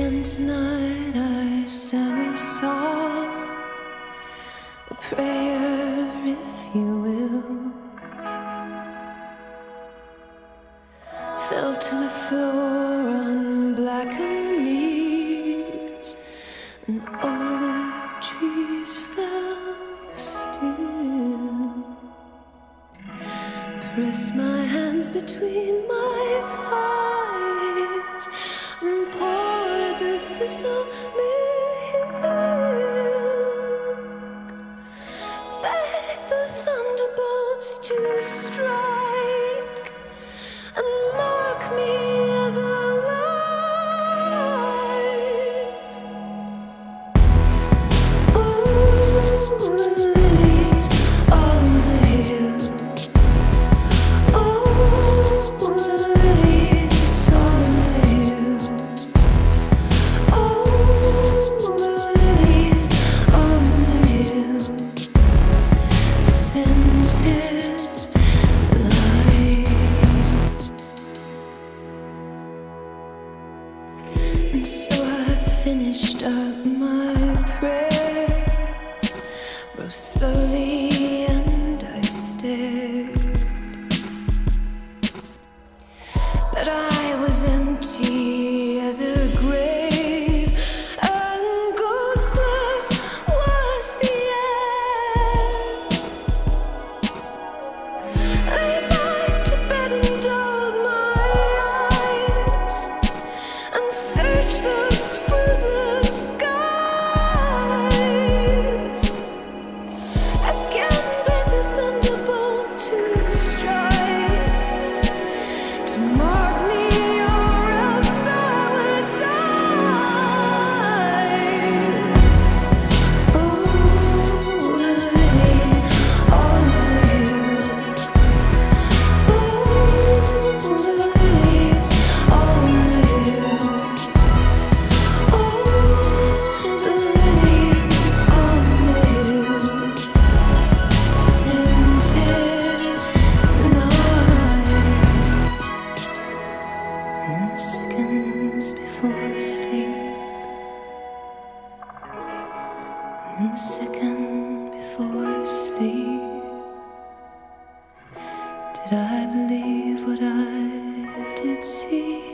Again tonight I sang a song, a prayer, if you will. Fell to the floor on blackened knees, and all the trees fell still. Press my hands between my the thistle finished up my prayer, rose slowly and I stared. But I was empty as a grave, and ghostless was the air. I back to bed and dulled my eyes and searched the second before sleep Did I believe what I did see?